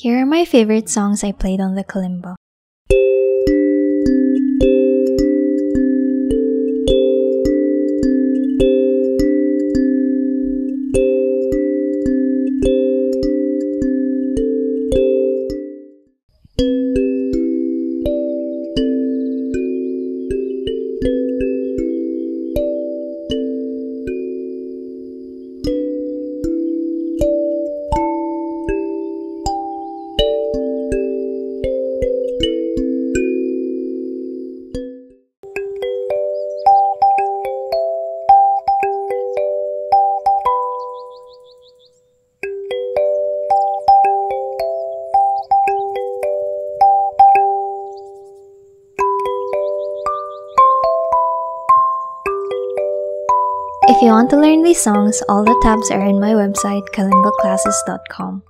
Here are my favorite songs I played on the kalimba. If you want to learn these songs, all the tabs are in my website, kalimbaclasses.com.